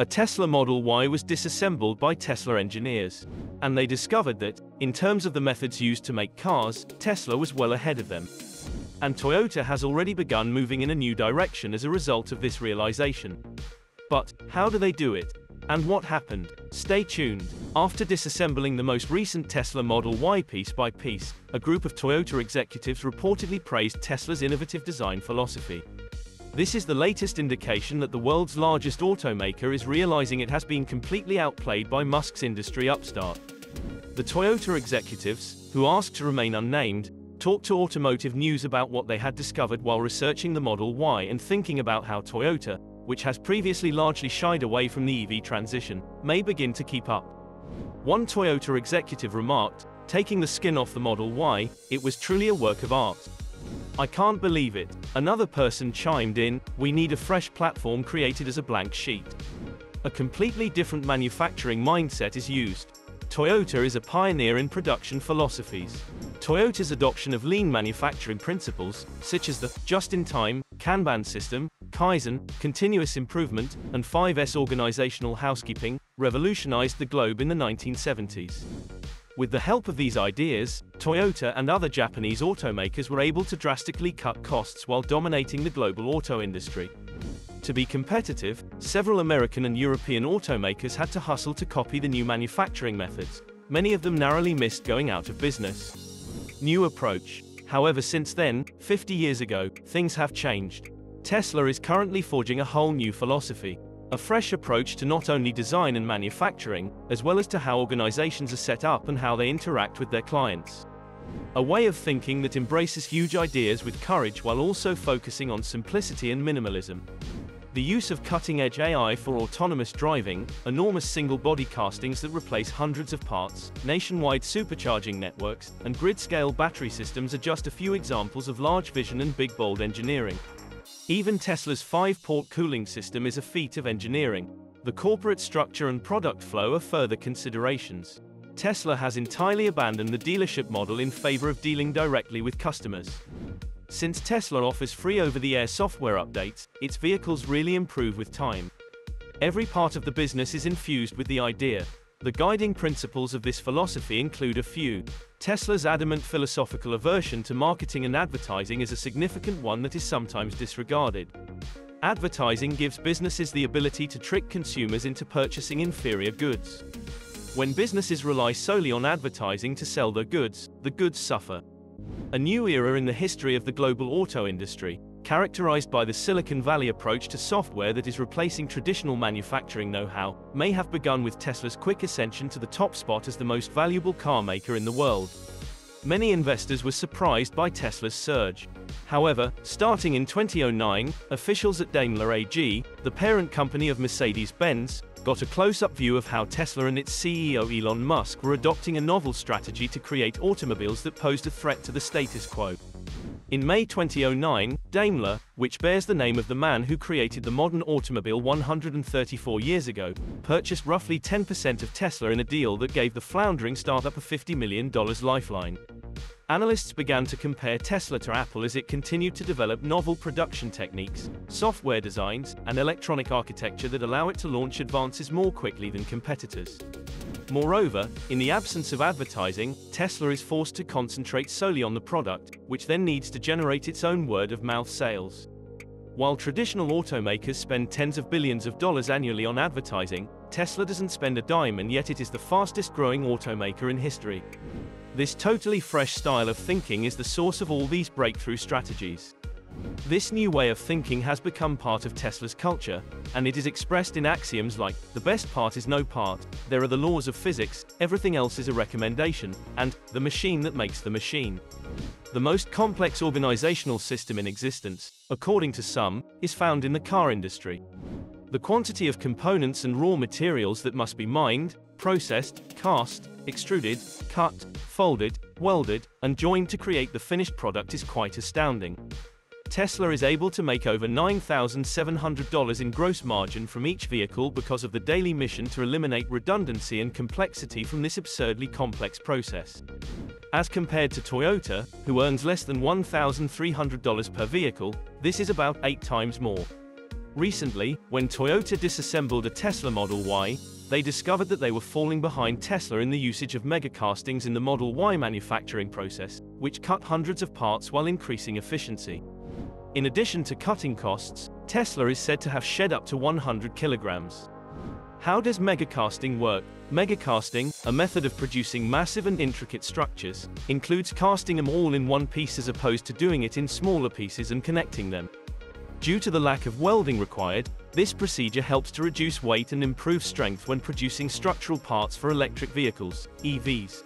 a Tesla Model Y was disassembled by Tesla engineers. And they discovered that, in terms of the methods used to make cars, Tesla was well ahead of them. And Toyota has already begun moving in a new direction as a result of this realization. But, how do they do it? And what happened? Stay tuned. After disassembling the most recent Tesla Model Y piece by piece, a group of Toyota executives reportedly praised Tesla's innovative design philosophy. This is the latest indication that the world's largest automaker is realizing it has been completely outplayed by Musk's industry upstart. The Toyota executives, who asked to remain unnamed, talked to Automotive News about what they had discovered while researching the Model Y and thinking about how Toyota, which has previously largely shied away from the EV transition, may begin to keep up. One Toyota executive remarked, taking the skin off the Model Y, it was truly a work of art. I can't believe it. Another person chimed in, we need a fresh platform created as a blank sheet. A completely different manufacturing mindset is used. Toyota is a pioneer in production philosophies. Toyota's adoption of lean manufacturing principles, such as the just-in-time, Kanban system, Kaizen, continuous improvement, and 5S organizational housekeeping, revolutionized the globe in the 1970s. With the help of these ideas, Toyota and other Japanese automakers were able to drastically cut costs while dominating the global auto industry. To be competitive, several American and European automakers had to hustle to copy the new manufacturing methods. Many of them narrowly missed going out of business. New approach. However, since then, 50 years ago, things have changed. Tesla is currently forging a whole new philosophy. A fresh approach to not only design and manufacturing, as well as to how organizations are set up and how they interact with their clients. A way of thinking that embraces huge ideas with courage while also focusing on simplicity and minimalism. The use of cutting-edge AI for autonomous driving, enormous single-body castings that replace hundreds of parts, nationwide supercharging networks, and grid-scale battery systems are just a few examples of large vision and big bold engineering. Even Tesla's five-port cooling system is a feat of engineering. The corporate structure and product flow are further considerations. Tesla has entirely abandoned the dealership model in favor of dealing directly with customers. Since Tesla offers free over-the-air software updates, its vehicles really improve with time. Every part of the business is infused with the idea, the guiding principles of this philosophy include a few. Tesla's adamant philosophical aversion to marketing and advertising is a significant one that is sometimes disregarded. Advertising gives businesses the ability to trick consumers into purchasing inferior goods. When businesses rely solely on advertising to sell their goods, the goods suffer. A new era in the history of the global auto industry, characterized by the Silicon Valley approach to software that is replacing traditional manufacturing know-how, may have begun with Tesla's quick ascension to the top spot as the most valuable car maker in the world. Many investors were surprised by Tesla's surge. However, starting in 2009, officials at Daimler AG, the parent company of Mercedes-Benz, got a close-up view of how Tesla and its CEO Elon Musk were adopting a novel strategy to create automobiles that posed a threat to the status quo. In May 2009, Daimler, which bears the name of the man who created the modern automobile 134 years ago, purchased roughly 10% of Tesla in a deal that gave the floundering startup a $50 million lifeline. Analysts began to compare Tesla to Apple as it continued to develop novel production techniques, software designs, and electronic architecture that allow it to launch advances more quickly than competitors. Moreover, in the absence of advertising, Tesla is forced to concentrate solely on the product, which then needs to generate its own word-of-mouth sales. While traditional automakers spend tens of billions of dollars annually on advertising, Tesla doesn't spend a dime and yet it is the fastest growing automaker in history. This totally fresh style of thinking is the source of all these breakthrough strategies. This new way of thinking has become part of Tesla's culture, and it is expressed in axioms like, the best part is no part, there are the laws of physics, everything else is a recommendation, and, the machine that makes the machine. The most complex organizational system in existence, according to some, is found in the car industry. The quantity of components and raw materials that must be mined, processed, cast, extruded, cut, folded, welded, and joined to create the finished product is quite astounding. Tesla is able to make over $9,700 in gross margin from each vehicle because of the daily mission to eliminate redundancy and complexity from this absurdly complex process. As compared to Toyota, who earns less than $1,300 per vehicle, this is about eight times more. Recently, when Toyota disassembled a Tesla Model Y, they discovered that they were falling behind Tesla in the usage of megacastings in the Model Y manufacturing process, which cut hundreds of parts while increasing efficiency. In addition to cutting costs, Tesla is said to have shed up to 100 kilograms. How does megacasting work? Megacasting, a method of producing massive and intricate structures, includes casting them all in one piece as opposed to doing it in smaller pieces and connecting them. Due to the lack of welding required, this procedure helps to reduce weight and improve strength when producing structural parts for electric vehicles, EVs.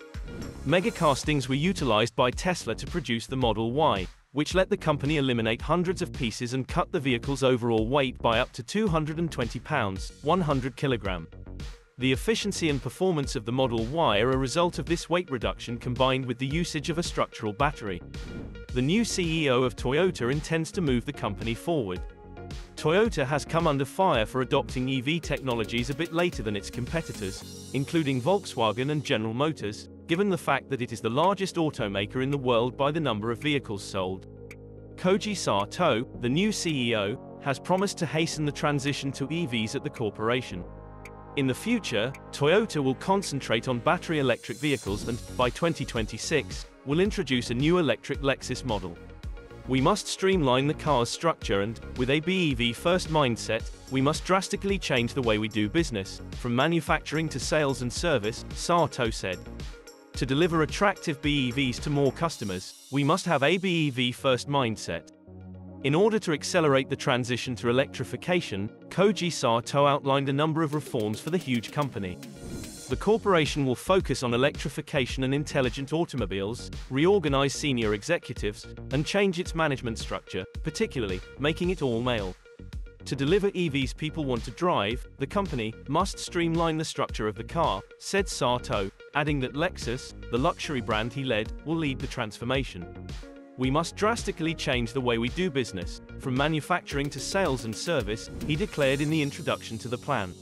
Megacastings were utilized by Tesla to produce the Model Y, which let the company eliminate hundreds of pieces and cut the vehicle's overall weight by up to 220 pounds, 100 kilogram. The efficiency and performance of the Model Y are a result of this weight reduction combined with the usage of a structural battery. The new CEO of Toyota intends to move the company forward. Toyota has come under fire for adopting EV technologies a bit later than its competitors, including Volkswagen and General Motors, given the fact that it is the largest automaker in the world by the number of vehicles sold. Koji Sato, the new CEO, has promised to hasten the transition to EVs at the corporation. In the future, Toyota will concentrate on battery electric vehicles and, by 2026, will introduce a new electric Lexus model. We must streamline the car's structure and, with a BEV first mindset, we must drastically change the way we do business, from manufacturing to sales and service, Sato said. To deliver attractive BEVs to more customers, we must have a BEV first mindset. In order to accelerate the transition to electrification, Koji Sato outlined a number of reforms for the huge company. The corporation will focus on electrification and intelligent automobiles, reorganize senior executives, and change its management structure, particularly, making it all male. To deliver EVs people want to drive, the company must streamline the structure of the car, said Sato, adding that Lexus, the luxury brand he led, will lead the transformation. We must drastically change the way we do business, from manufacturing to sales and service, he declared in the introduction to the plan.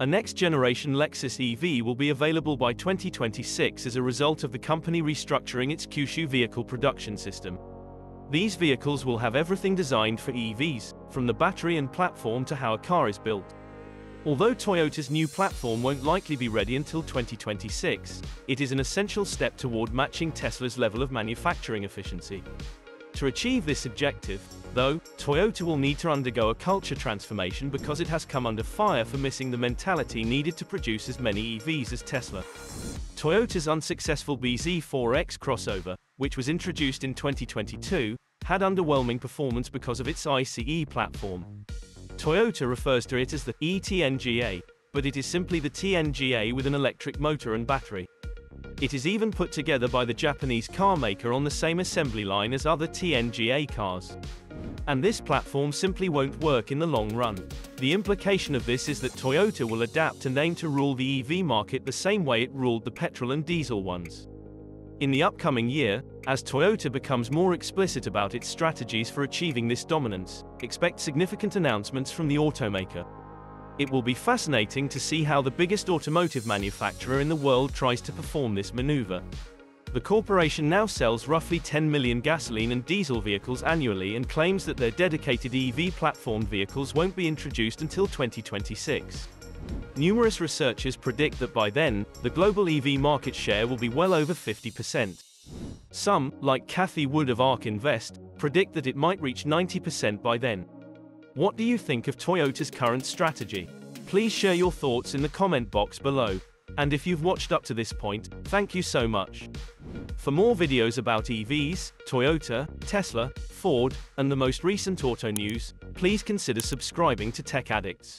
A next-generation Lexus EV will be available by 2026 as a result of the company restructuring its Kyushu vehicle production system. These vehicles will have everything designed for EVs, from the battery and platform to how a car is built. Although Toyota's new platform won't likely be ready until 2026, it is an essential step toward matching Tesla's level of manufacturing efficiency. To achieve this objective, though, Toyota will need to undergo a culture transformation because it has come under fire for missing the mentality needed to produce as many EVs as Tesla. Toyota's unsuccessful BZ4X crossover, which was introduced in 2022, had underwhelming performance because of its ICE platform. Toyota refers to it as the eTNGA, but it is simply the TNGA with an electric motor and battery. It is even put together by the Japanese car maker on the same assembly line as other TNGA cars. And this platform simply won't work in the long run. The implication of this is that Toyota will adapt and aim to rule the EV market the same way it ruled the petrol and diesel ones. In the upcoming year, as Toyota becomes more explicit about its strategies for achieving this dominance, expect significant announcements from the automaker. It will be fascinating to see how the biggest automotive manufacturer in the world tries to perform this maneuver. The corporation now sells roughly 10 million gasoline and diesel vehicles annually and claims that their dedicated EV platform vehicles won't be introduced until 2026. Numerous researchers predict that by then, the global EV market share will be well over 50%. Some, like Cathie Wood of ARK Invest, predict that it might reach 90% by then. What do you think of Toyota's current strategy? Please share your thoughts in the comment box below. And if you've watched up to this point, thank you so much. For more videos about EVs, Toyota, Tesla, Ford, and the most recent auto news, please consider subscribing to Tech Addicts.